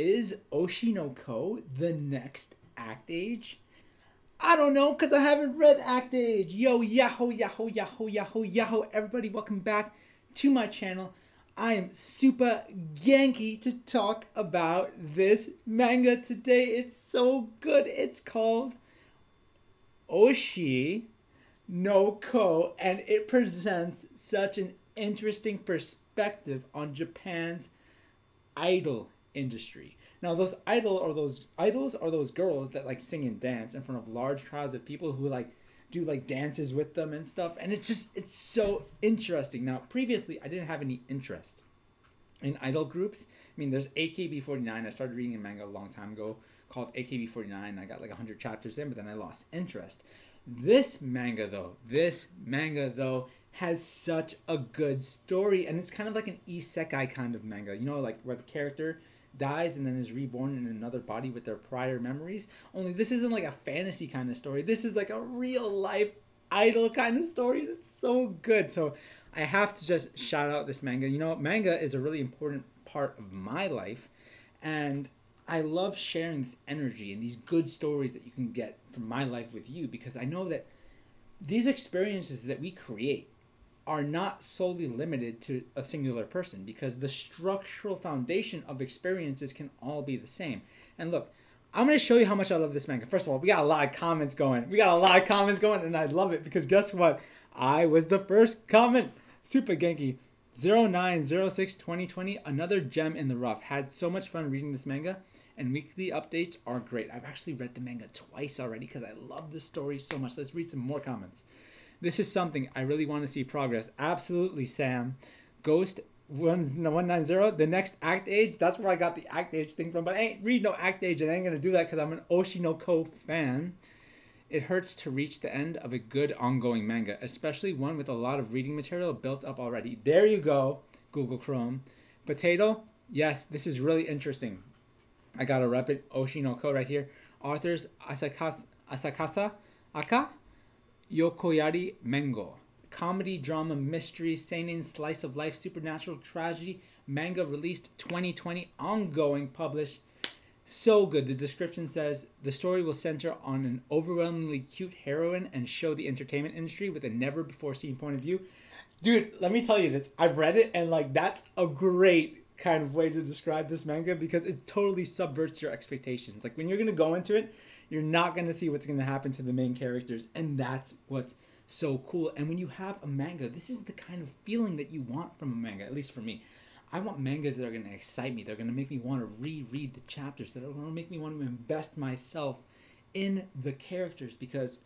is Oshi no Ko the next Act Age? I don't know because I haven't read Act Age. Yo, yahoo, yahoo, yahoo, yahoo, yahoo. Everybody, welcome back to my channel. I am super Genki to talk about this manga today. It's so good. It's called Oshi no Ko, and it presents such an interesting perspective on Japan's idol industry. Now, those idol or those idols are those girls that like sing and dance in front of large crowds of people who like do like dances with them and stuff. And it's just it's so interesting. Now, previously, I didn't have any interest in idol groups. I mean, there's AKB49. I started reading a manga a long time ago called AKB49. I got like 100 chapters in, but then I lost interest. This manga, though, this manga, though, has such a good story. And it's kind of like an isekai kind of manga. You know, like where the character dies and then is reborn in another body with their prior memories. Only this isn't like a fantasy kind of story. This is like a real life idol kind of story. It's so good. So I have to just shout out this manga. You know, manga is a really important part of my life. And I love sharing this energy and these good stories that you can get from my life with you because I know that these experiences that we create are not solely limited to a singular person because the structural foundation of experiences can all be the same. And look, I'm going to show you how much I love this manga. First of all, we got a lot of comments going. We got a lot of comments going, and I love it because guess what? I was the first comment. Supagenki. 0906 2020, another gem in the rough. Had so much fun reading this manga, and weekly updates are great. I've actually read the manga twice already because I love this story so much. Let's read some more comments. This is something I really want to see progress. Absolutely, Sam. Ghost 190, the next act age. That's where I got the act age thing from. But I ain't read no act age, and I ain't going to do that because I'm an Oshinoko fan. It hurts to reach the end of a good ongoing manga, especially one with a lot of reading material built up already. There you go, Google Chrome. Potato, yes, this is really interesting. I got a rep Oshinoko right here. Authors Asakasa, Asakasa Aka, Yokoyari Mengo. Comedy, drama, mystery, seinen, slice of life, supernatural, tragedy, manga released 2020, ongoing, published. So good. The description says the story will center on an overwhelmingly cute heroine and show the entertainment industry with a never before seen point of view. Dude, let me tell you this. I've read it and like that's a great kind of way to describe this manga because it totally subverts your expectations. Like when you're to go into it, you're not going to see what's going to happen to the main characters and that's what's so cool. And when you have a manga, this is the kind of feeling that you want from a manga, at least for me. I want mangas that are going to excite me. They're going to make me want to reread the chapters. That are going to make me want to invest myself in the characters because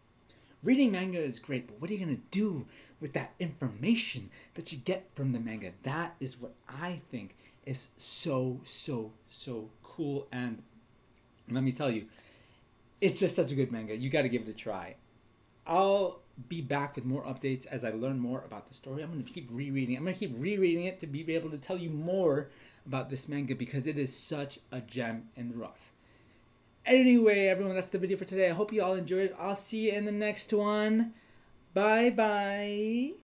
reading manga is great, but what are you going to do with that information that you get from the manga? That is what I think is so, so, so cool. And let me tell you, it's just such a good manga. You got to give it a try. I'll be back with more updates as I learn more about the story. I'm going to keep rereading. I'm going to keep rereading it to be able to tell you more about this manga because it is such a gem in the rough. Anyway, everyone, that's the video for today. I hope you all enjoyed it. I'll see you in the next one. Bye bye.